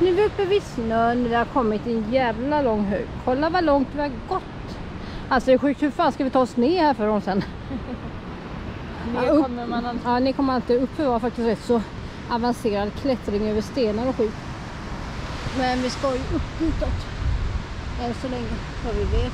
Nu är vi uppe vid snön. och det har kommit en jävla lång hög. Kolla vad långt vi har gått. Alltså det är sjukt. Hur fan ska vi ta oss ner härifrån sen? Ja, Ner upp. kommer man alltid. Ja, ni kommer alltid upp. Var faktiskt rätt så avancerad klättring över stenar och skit. Men vi ska ju upp ditåt. Än så länge, vad vi vet.